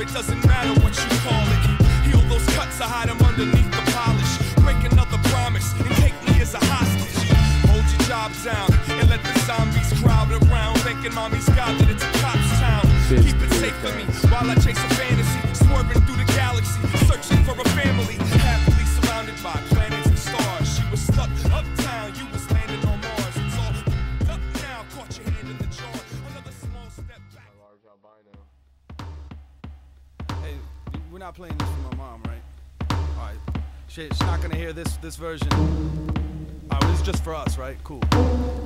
it doesn't matter what you call it. Heal those cuts, I hide them underneath the polish. Break another promise and take me as a hostage. Hold your job down and let the zombies crowd around. Thinking mommy's got that it's a cop's town. Keep it safe for me while I chase a fantasy. Not playing this for my mom, right? All right. She, she's not gonna hear this this version. Uh, All right, well, this is just for us, right? Cool.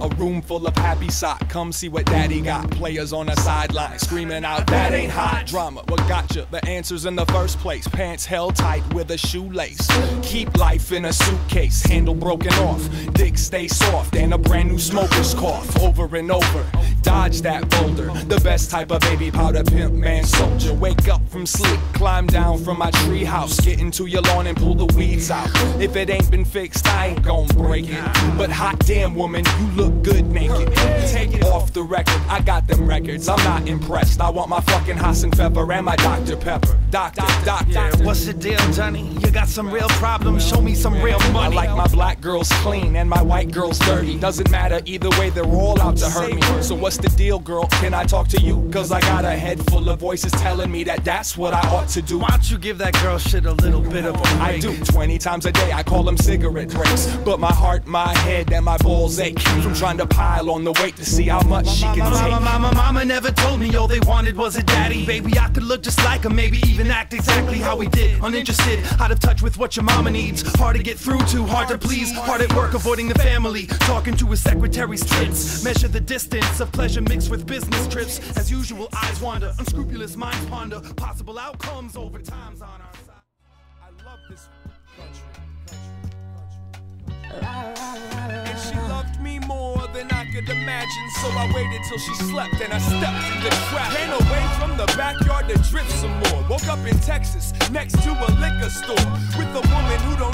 A room full of happy sock. Come see what daddy got. Players on the sideline screaming out, That ain't hot. Drama, what gotcha? The answer's in the first place. Pants held tight with a shoelace. Keep life in a suitcase. Handle broken off. Dick stay soft. And a brand new smoker's cough. Over and over. Dodge that boulder. The best type of baby powder pimp man soldier. Wake up from sleep. Climb down from my treehouse. Get into your lawn and pull the weeds out. If it ain't been fixed, I ain't gon' break it. But hot damn woman, you look good naked. Take it off the record, I got them records. I'm not impressed. I want my fucking hasenpfeffer and my Dr. Pepper. Doctor, doctor. Yeah, what's the deal, Johnny? You got some real problems. Show me some real money. I like my black girls clean and my white girls dirty. Doesn't matter either way, they're all out to hurt me. So what's the deal, girl? Can I talk to you? Cause I got a head full of voices telling me that that's what I ought to do. Why don't you give that girl shit a little bit of a break? I do 20 times a day, I call them cigarette breaks. But my heart, my head, and my balls ache from trying to pile on the weight to see how much she can take. mama, mama, mama never told me all they wanted was a daddy. Baby, I could look just like him, maybe even act exactly how he did. Uninterested, out of touch with what your mama needs. Hard to get through to, hard to please. Hard at work, avoiding the family. Talking to his secretary's tits. Measure the distance of pleasure mixed with business trips. As usual, eyes wander, unscrupulous minds ponder. Possible outcomes over time's on our side. Could imagine. So I waited till she slept and I stepped in the trap. Ran away from the backyard to drift some more. Woke up in Texas next to a liquor store with a woman who don't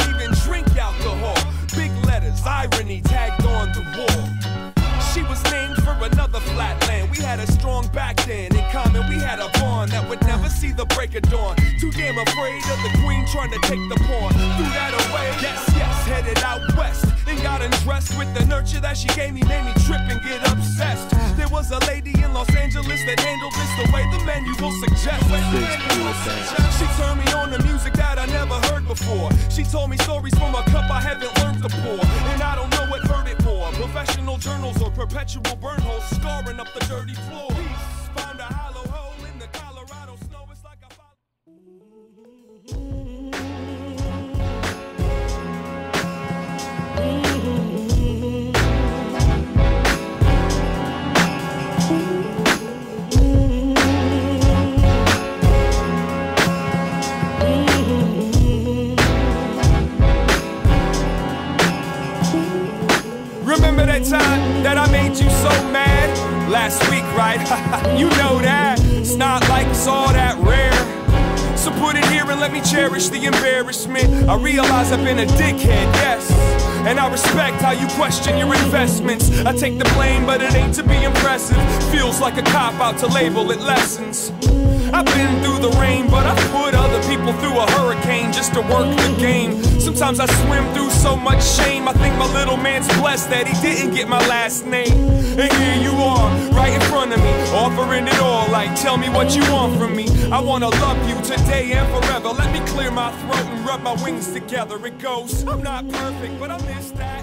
see the break of dawn. Too damn afraid of the queen trying to take the pawn. Threw that away. Yes, yes, headed out west. And got undressed with the nurture that she gave me. Made me trip and get obsessed. There was a lady in Los Angeles that handled this the way the menu will suggest. She turned me on to music that I never heard before. She told me stories from a cup I haven't learned to pour. And I don't know what hurt it more. Professional journals or perpetual burn holes scarring up the dirty floor. Peace, that I made you so mad? Last week, right? you know that. It's not like it's all that rare. So put it here and let me cherish the embarrassment. I realize I've been a dickhead, yes. And I respect how you question your investments. I take the blame, but it ain't to be impressive. Feels like a cop out to label it lessons. I've been through the rain, but I put other people through a hurricane just to work the game. Sometimes I swim through so much shame. I think my little man's blessed that he didn't get my last name. And here you are, right in front of me, offering it all. Like, tell me what you want from me. I wanna love you today and forever. Let me clear my throat and rub my wings together. It goes, I'm not perfect, but I miss that,